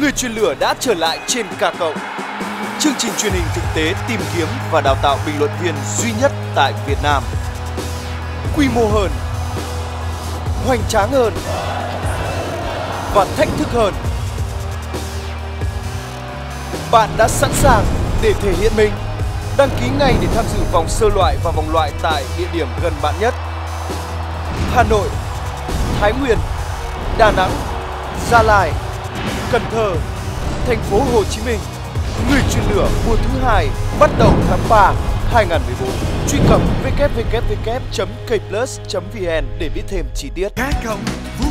Người truyền lửa đã trở lại trên ca cộng. Chương trình truyền hình thực tế tìm kiếm và đào tạo bình luận viên duy nhất tại Việt Nam. Quy mô hơn, hoành tráng hơn và thách thức hơn. Bạn đã sẵn sàng để thể hiện mình. Đăng ký ngay để tham dự vòng sơ loại và vòng loại tại địa điểm gần bạn nhất. Hà Nội, Thái Nguyên, Đà Nẵng, Gia Lai, Cần Thơ, thành phố Hồ Chí Minh. Người chuyên lửa mùa thứ hai bắt đầu tháng 3 2014. Truy cập www.kplus.vn để biết thêm chi tiết. Cá cộng vui